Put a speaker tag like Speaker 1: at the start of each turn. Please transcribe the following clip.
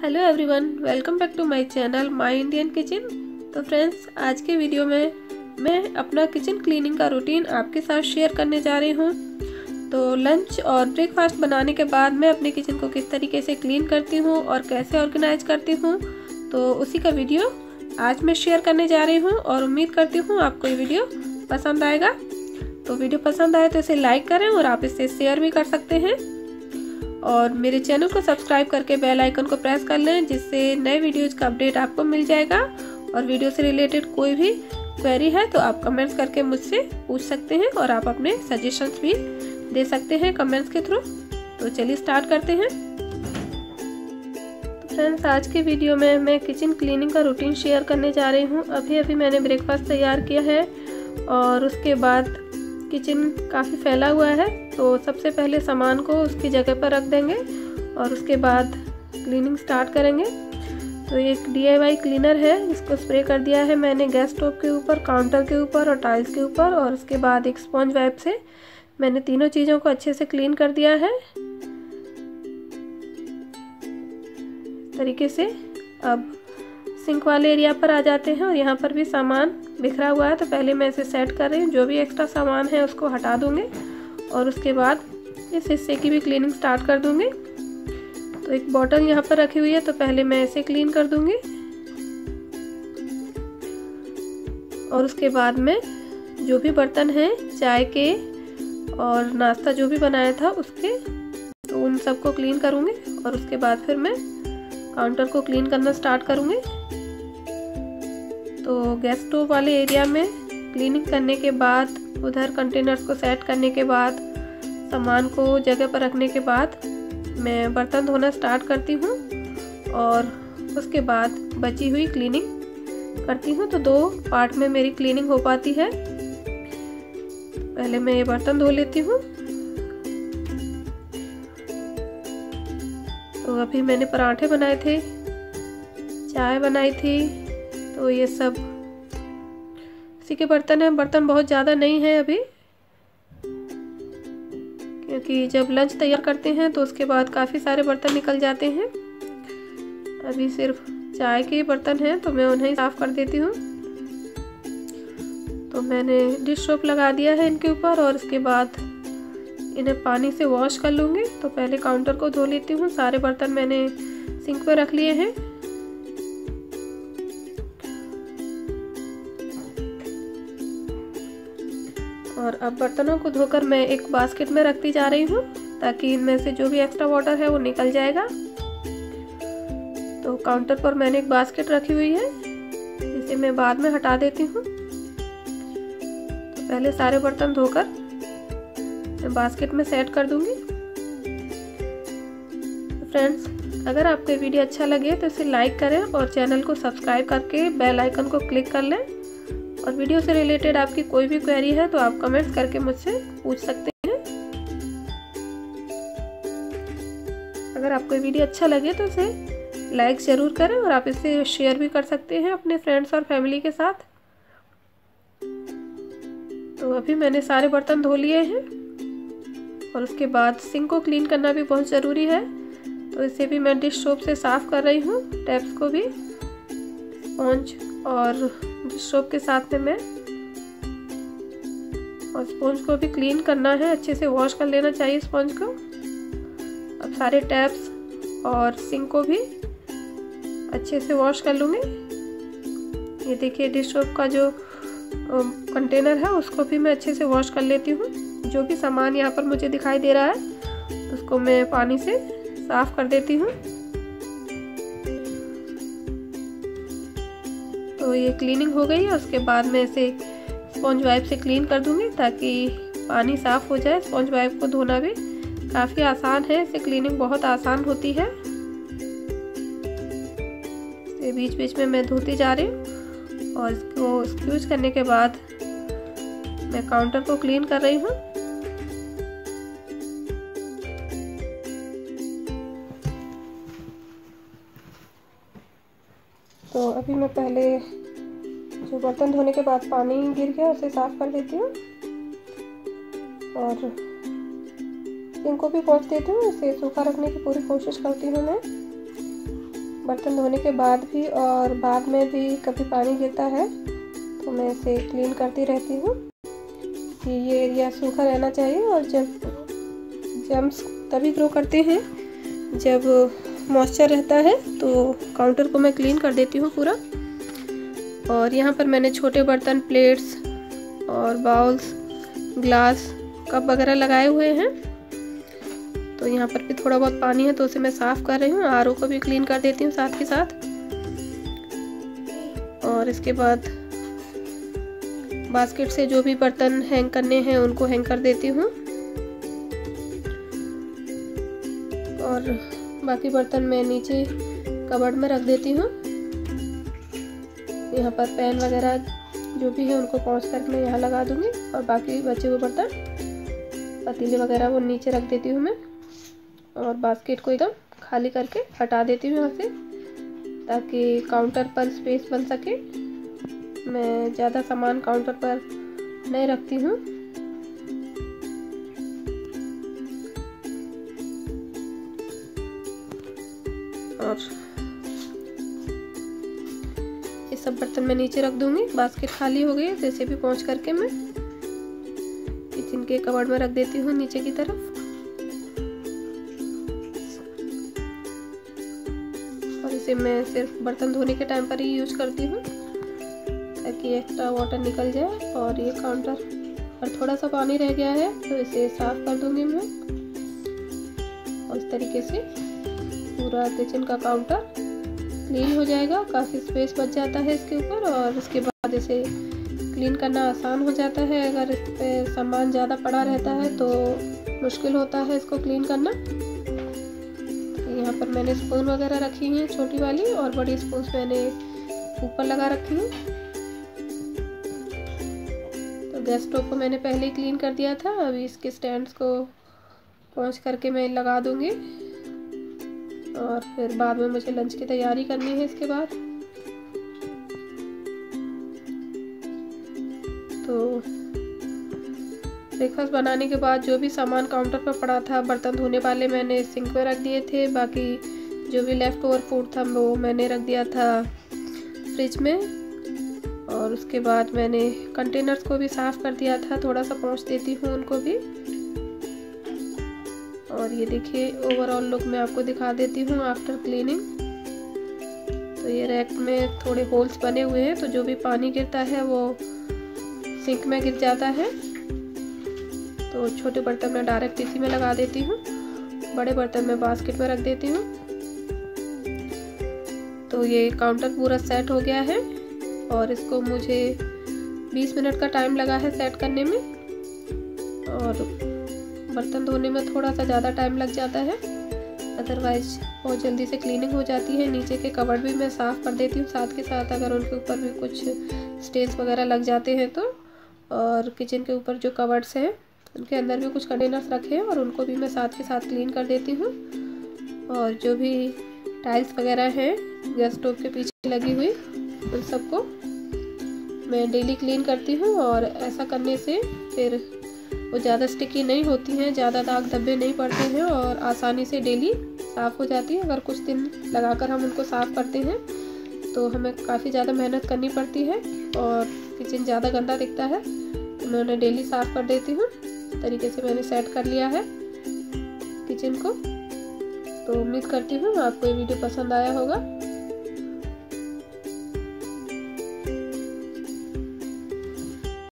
Speaker 1: Hello everyone welcome back to my channel my Indian kitchen तो friends आज के video में मैं अपना किचन क्लीनिंग का रूटीन आपके साथ शेयर करने जा रही हूँ। तो लंच और ब्रेकफास्ट बनाने के बाद मैं अपने किचन को किस तरीके से क्लीन करती हूँ और कैसे ऑर्गेनाइज करती हूँ तो उसी का वीडियो आज मैं शेयर करने जा रही हूँ और उम्मीद करती हूँ आपको ये वीडियो पसंद आएगा। तो वीडियो पसंद आए तो इसे लाइक करें और आप इसे शेयर भी कर सकते हैं। और मेरे चैनल को सब्सक्राइब करके बेल आइकन को प्रेस कर लें, जिससे नए वीडियोज़ का अपडेट आपको मिल जाएगा। और वीडियो से रिलेटेड कोई भी क्वेरी है तो आप कमेंट्स करके मुझसे पूछ सकते हैं और आप अपने सजेशंस भी दे सकते हैं कमेंट्स के थ्रू तो चलिए स्टार्ट करते हैं। तो फ्रेंड्स आज के वीडियो में मैं किचन क्लीनिंग का रूटीन शेयर करने जा रही हूँ। अभी अभी मैंने ब्रेकफास्ट तैयार किया है और उसके बाद किचन काफ़ी फैला हुआ है तो सबसे पहले सामान को उसकी जगह पर रख देंगे और उसके बाद क्लीनिंग स्टार्ट करेंगे। तो एक डी क्लीनर है, इसको स्प्रे कर दिया है मैंने गैस स्टोव के ऊपर काउंटर के ऊपर और टाइल्स के ऊपर और उसके बाद एक स्पॉन्ज वाइप से मैंने तीनों चीज़ों को अच्छे से क्लीन कर दिया है। तरीके से अब सिंक वाले एरिया पर आ जाते हैं और यहाँ पर भी सामान बिखरा हुआ है तो पहले मैं इसे सेट कर रही हूँ। जो भी एक्स्ट्रा सामान है, उसको हटा दूँगी। और उसके बाद इस हिस्से की भी क्लीनिंग स्टार्ट कर दूँगी। तो एक बॉटल यहाँ पर रखी हुई है तो पहले मैं इसे क्लीन कर दूँगी। और उसके बाद में जो भी बर्तन हैं, चाय के और नाश्ता जो भी बनाया था, उसके तो उन सबको क्लीन करूँगी। और उसके बाद फिर मैं काउंटर को क्लीन करना स्टार्ट करूँगी। तो गैस स्टोव वाले एरिया में क्लीनिंग करने के बाद, उधर कंटेनर्स को सेट करने के बाद, सामान को जगह पर रखने के बाद मैं बर्तन धोना स्टार्ट करती हूँ और उसके बाद बची हुई क्लीनिंग करती हूँ। तो दो पार्ट में मेरी क्लीनिंग हो पाती है। पहले मैं ये बर्तन धो लेती हूँ। तो अभी मैंने पराठे बनाए थे, चाय बनाई थी तो ये सब। इसी के बर्तन हैं, बर्तन बहुत ज़्यादा नहीं है अभी। क्योंकि जब लंच तैयार करते हैं तो उसके बाद काफ़ी सारे बर्तन निकल जाते हैं। अभी सिर्फ़ चाय के बर्तन हैं तो मैं उन्हें साफ़ कर देती हूँ। तो मैंने डिश सोप लगा दिया है इनके ऊपर, और इसके बाद इन्हें पानी से वॉश कर लूँगी। तो पहले काउंटर को धो लेती हूँ, सारे बर्तन मैंने सिंक पर रख लिए हैं। और अब बर्तनों को धोकर मैं एक बास्केट में रखती जा रही हूँ, ताकि इनमें से जो भी एक्स्ट्रा वाटर है वो निकल जाएगा। तो काउंटर पर मैंने एक बास्केट रखी हुई है जिसे मैं बाद में हटा देती हूँ। तो पहले सारे बर्तन धोकर मैं बास्केट में सेट कर दूँगी। फ्रेंड्स, अगर आपको वीडियो अच्छा लगे तो इसे लाइक करें और चैनल को सब्सक्राइब करके बेल आइकन को क्लिक कर लें। और वीडियो से रिलेटेड आपकी कोई भी क्वेरी है तो आप कमेंट्स करके मुझसे पूछ सकते हैं। अगर आपको वीडियो अच्छा लगे तो इसे लाइक ज़रूर करें और आप इसे शेयर भी कर सकते हैं अपने फ्रेंड्स और फैमिली के साथ। तो अभी मैंने सारे बर्तन धो लिए हैं और उसके बाद सिंक को क्लीन करना भी बहुत ज़रूरी है। तो इसे भी मैं डिश सोप से साफ़ कर रही हूँ टैप्स को भी स्पॉन्ज और डिश सोप के साथ में मैं और स्पॉन्ज को भी क्लीन करना है, अच्छे से वॉश कर लेना चाहिए स्पॉन्ज को। अब सारे टैप्स और सिंक को भी अच्छे से वॉश कर लूँगी। ये देखिए डिश सोप का जो कंटेनर है, उसको भी मैं अच्छे से वॉश कर लेती हूँ। जो भी सामान यहाँ पर मुझे दिखाई दे रहा है, उसको मैं पानी से साफ़ कर देती हूँ। तो ये क्लीनिंग हो गई है, उसके बाद मैं इसे स्पॉन्ज वाइप से क्लीन कर दूँगी ताकि पानी साफ़ हो जाए। स्पॉन्ज वाइप को धोना भी काफ़ी आसान है, इसे क्लीनिंग बहुत आसान होती है। इसे बीच बीच में मैं धोती जा रही हूँ और इसको स्क्यूज करने के बाद मैं काउंटर को क्लीन कर रही हूँ। तो अभी मैं पहले जो बर्तन धोने के बाद पानी गिर गया, उसे साफ़ कर देती हूँ। और इनको भी पोंछ देती हूँ, इसे सूखा रखने की पूरी कोशिश करती हूँ मैं। बर्तन धोने के बाद भी और बाद में भी कभी पानी गिरता है तो मैं इसे क्लीन करती रहती हूँ कि ये एरिया सूखा रहना चाहिए। और जब जम्स तभी ग्रो करते हैं, जब मॉइस्चर रहता है तो काउंटर को मैं क्लीन कर देती हूँ पूरा। और यहाँ पर मैंने छोटे बर्तन प्लेट्स और बाउल्स ग्लास कप वगैरह लगाए हुए हैं। तो यहाँ पर भी थोड़ा बहुत पानी है तो उसे मैं साफ़ कर रही हूँ। आर को भी क्लीन कर देती हूँ साथ के साथ। और इसके बाद बास्केट से जो भी बर्तन हैंग करने हैं, उनको हैंग कर देती हूँ। और बाकी बर्तन मैं नीचे कबर्ड में रख देती हूँ। यहाँ पर पैन वगैरह जो भी है उनको पहुँच कर मैं यहाँ लगा दूँगी और बाकी बचे हुए बर्तन, पतीले वगैरह वो नीचे रख देती हूँ मैं और बास्केट को एकदम खाली करके हटा देती हूँ यहाँ से ताकि काउंटर पर स्पेस बन सके। मैं ज़्यादा सामान काउंटर पर नहीं रखती हूँ। और सब बर्तन मैं नीचे रख दूँगी। बास्केट खाली हो गई जैसे भी पहुँच करके मैं किचन के कबड़ में रख देती हूँ नीचे की तरफ़। और इसे मैं सिर्फ़ बर्तन धोने के टाइम पर ही यूज़ करती हूँ, ताकि एक्स्ट्रा वाटर निकल जाए और ये काउंटर और थोड़ा सा पानी रह गया है तो इसे साफ़ कर दूँगी मैं। और इस तरीके से पूरा किचन का काउंटर क्लीन हो जाएगा, काफ़ी स्पेस बच जाता है इसके ऊपर और उसके बाद इसे क्लीन करना आसान हो जाता है। अगर इस पर सामान ज़्यादा पड़ा रहता है तो मुश्किल होता है इसको क्लीन करना। यहाँ पर मैंने स्पून वगैरह रखी हैं, छोटी वाली, और बड़ी स्पून मैंने ऊपर लगा रखी हैं। तो गैस स्टोव को मैंने पहले ही क्लीन कर दिया था, अभी इसके स्टैंड्स को पहुँच करके मैं लगा दूँगी। और फिर बाद में मुझे लंच की तैयारी करनी है इसके बाद। तो ब्रेकफास्ट बनाने के बाद जो भी सामान काउंटर पर पड़ा था, बर्तन धोने वाले मैंने सिंक में रख दिए थे। बाकी जो भी लेफ़्ट ओवर फ़ूड था, वो मैंने रख दिया था फ्रिज में। और उसके बाद मैंने कंटेनर्स को भी साफ़ कर दिया था, थोड़ा सा पहुँच देती हूँ उनको भी। और ये देखिए ओवरऑल लुक मैं आपको दिखा देती हूँ आफ्टर क्लीनिंग तो ये रैक में थोड़े होल्स बने हुए हैं तो जो भी पानी गिरता है वो सिंक में गिर जाता है. तो छोटे बर्तन में डायरेक्ट इसी में लगा देती हूँ, बड़े बर्तन में बास्केट में रख देती हूँ. तो ये काउंटर पूरा सेट हो गया है और इसको मुझे 20 मिनट का टाइम लगा है सेट करने में. और बर्तन धोने में थोड़ा सा ज़्यादा टाइम लग जाता है। अदरवाइज़ बहुत जल्दी से क्लीनिंग हो जाती है। नीचे के कवर्ड भी मैं साफ़ कर देती हूँ साथ के साथ। अगर उनके ऊपर भी कुछ स्टेन्स वगैरह लग जाते हैं तो। और किचन के ऊपर जो कवर्ड्स हैं, उनके अंदर भी कुछ कंटेनर्स रखे हैं और उनको भी मैं साथ के साथ क्लीन कर देती हूँ। और जो भी टाइल्स वगैरह हैं गैस स्टोव के पीछे लगी हुई, उन सबको मैं डेली क्लीन करती हूँ। और ऐसा करने से फिर वो ज़्यादा स्टिकी नहीं होती हैं, ज़्यादा दाग धब्बे नहीं पड़ते हैं और आसानी से डेली साफ़ हो जाती है। अगर कुछ दिन लगाकर हम उनको साफ़ करते हैं तो हमें काफ़ी ज़्यादा मेहनत करनी पड़ती है और किचन ज़्यादा गंदा दिखता है। तो मैं उन्हें डेली साफ़ कर देती हूँ। तरीके से मैंने सेट कर लिया है किचन को। तो उम्मीद करती हूँ आपको ये वीडियो पसंद आया होगा।